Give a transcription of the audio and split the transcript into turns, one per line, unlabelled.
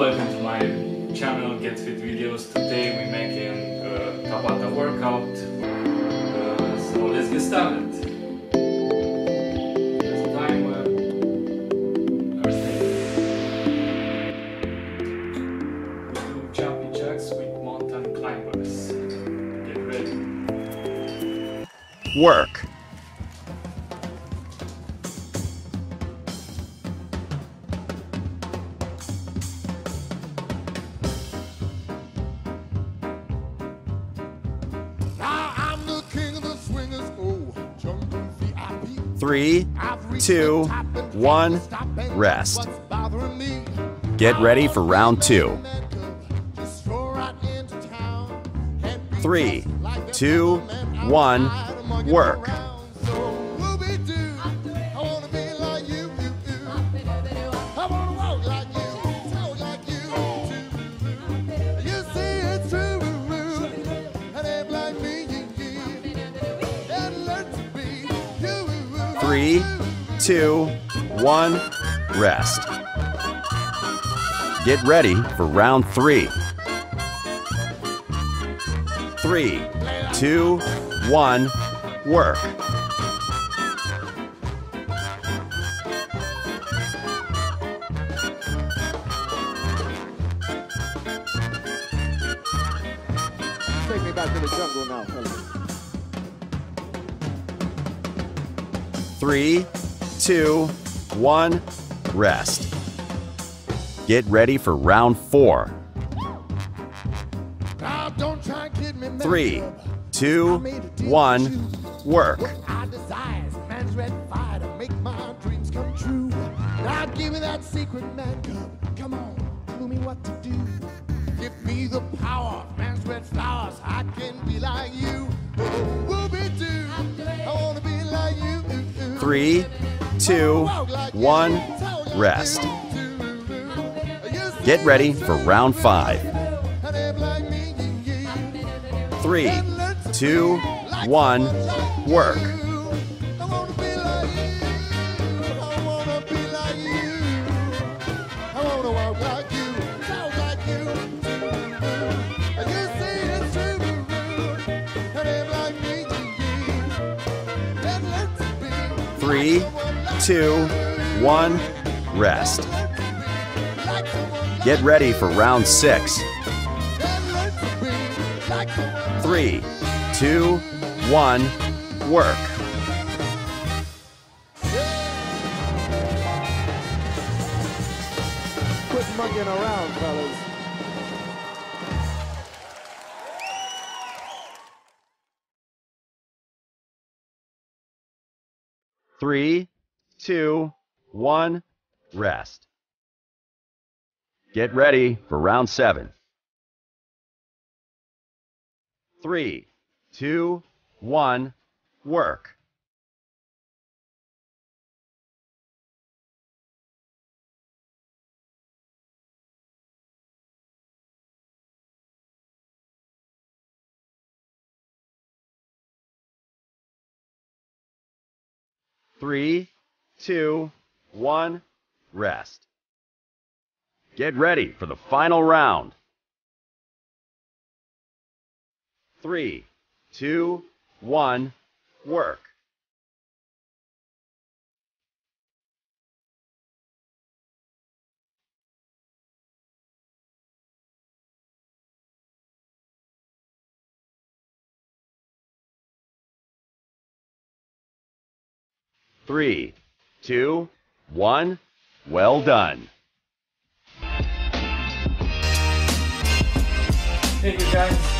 welcome to my channel Get Fit Videos. Today we're making a Tabata workout. Uh, so let's get started. Timer. We do with mountain climbers. Get ready.
Work. Three, two, one, rest. Get ready for round two. Three, two, one, work. Three, two, one, rest. Get ready for round three. Three, two, one, work.
Take me back to the jungle now, fellas.
Three, two, one, rest. Get ready for round four.
Now don't try and get me messed
Three, two,
I made a deal
one, work.
I desire man's red fire to make my dreams come true. Now give me that secret man cub. Come on, tell me what to do. Give me the power, man's red flowers. I can be like you.
Three, two, one, rest. Get ready for round five. Three, two, one, work. Three, two, one, rest. Get ready for round six. Three, two, one, work.
Quit monkeying around, fellas.
Three, two, one, rest. Get ready for round seven. Three, two, one, work. Three, two, one, rest. Get ready for the final round. Three, two, one, work. Three, two, one, well done.
Thank you guys.